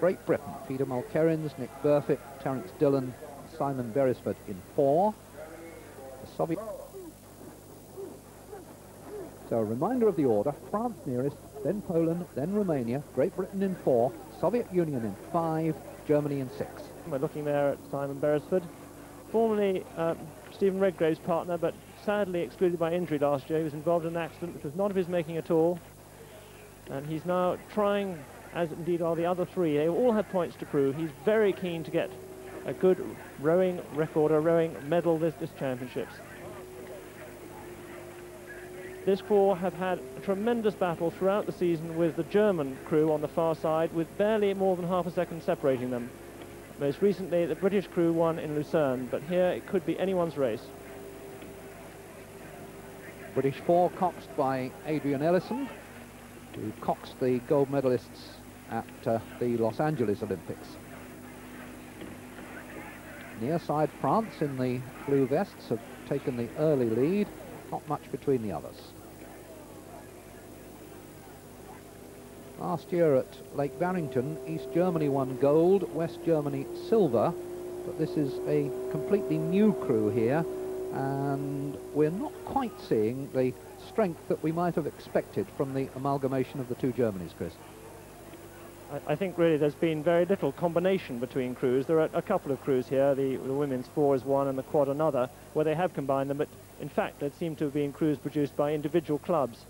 Great Britain, Peter Mulkerrins, Nick Burfitt, Terence Dillon, Simon Beresford in four. The Soviet... So a reminder of the order, France nearest, then Poland, then Romania, Great Britain in four, Soviet Union in five, Germany in six. We're looking there at Simon Beresford, formerly um, Steven Redgrave's partner, but sadly excluded by injury last year. He was involved in an accident which was not of his making at all. And he's now trying as indeed are the other three. They all had points to prove. He's very keen to get a good rowing record, a rowing medal this, this championships. This crew have had a tremendous battle throughout the season with the German crew on the far side, with barely more than half a second separating them. Most recently, the British crew won in Lucerne, but here it could be anyone's race. British four coxed by Adrian Ellison, who coxed the gold medalists at uh, the Los Angeles Olympics. Near side France in the blue vests have taken the early lead, not much between the others. Last year at Lake Barrington, East Germany won gold, West Germany silver, but this is a completely new crew here, and we're not quite seeing the strength that we might have expected from the amalgamation of the two Germanys, Chris. I, think really there's been very little combination between crews. There are a couple of crews here, the, the women's four is one and the quad another, where they have combined them, but in fact there seem to have been crews produced by individual clubs.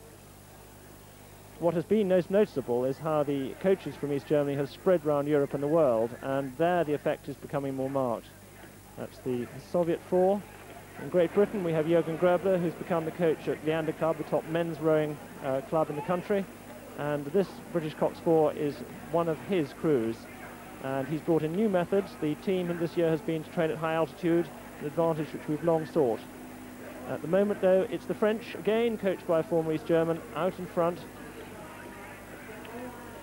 What has been most noticeable is how the coaches from East Germany have spread around Europe and the world, and there the effect is becoming more marked. That's the Soviet four. In Great Britain, we have Jürgen Gröbler, who's become the coach at Leander Club, the top men's rowing uh, club in the country and this British Cox 4 is one of his crews and he's brought in new methods. The team this year has been to train at high altitude, an advantage which we've long sought. At the moment though it's the French again coached by a former East German out in front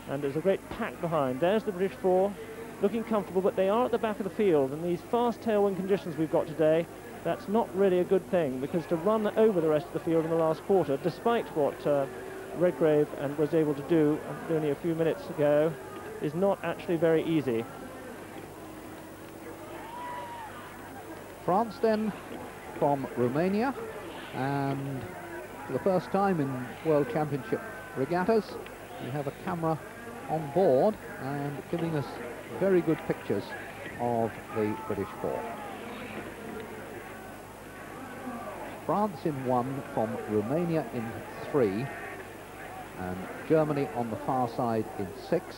and there's a great pack behind. There's the British four looking comfortable but they are at the back of the field and these fast tailwind conditions we've got today that's not really a good thing because to run over the rest of the field in the last quarter despite what uh, Redgrave and was able to do only a few minutes ago is not actually very easy. France then from Romania and for the first time in World Championship regattas we have a camera on board and giving us very good pictures of the British four. France in one from Romania in three and Germany on the far side in six.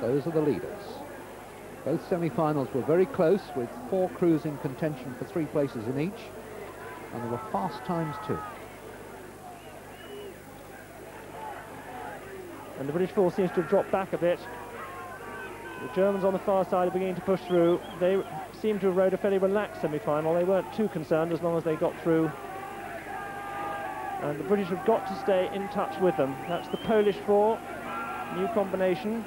Those are the leaders. Both semi-finals were very close with four crews in contention for three places in each and there were fast times too. And the British force seems to have dropped back a bit. The Germans on the far side are beginning to push through. They seem to have rode a fairly relaxed semi-final. They weren't too concerned as long as they got through and the British have got to stay in touch with them. That's the Polish four, new combination.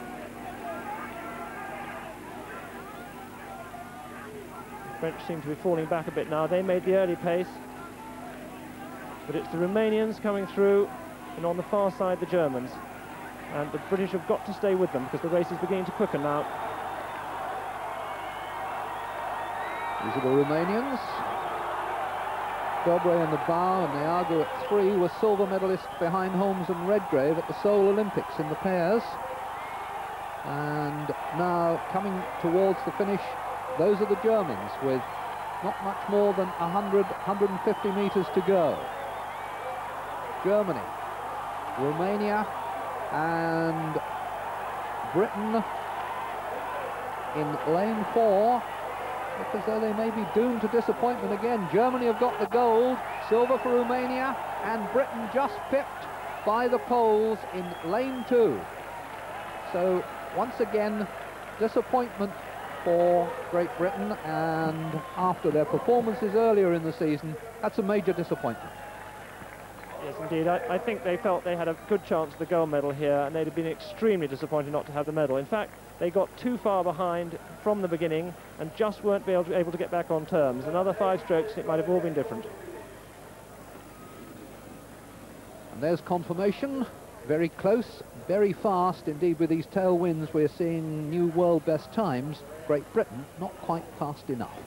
The French seem to be falling back a bit now. They made the early pace, but it's the Romanians coming through, and on the far side, the Germans. And the British have got to stay with them because the race is beginning to quicken now. These are the Romanians. Dobre and the bow and Neagu at three were silver medalists behind Holmes and Redgrave at the Seoul Olympics in the pairs. And now coming towards the finish, those are the Germans with not much more than 100, 150 metres to go. Germany, Romania and Britain in lane four look as though they may be doomed to disappointment again. Germany have got the gold, silver for Romania, and Britain just pipped by the Poles in lane two. So once again, disappointment for Great Britain, and after their performances earlier in the season, that's a major disappointment. Yes, indeed. I, I, think they felt they had a good chance of the gold medal here, and they'd have been extremely disappointed not to have the medal. In fact, they got too far behind from the beginning and just weren't able to, able to get back on terms. Another five strokes, and it might have all been different. And there's confirmation. very close, very fast. Indeed, with these tailwinds, we're seeing new world best times. Great Britain not quite fast enough.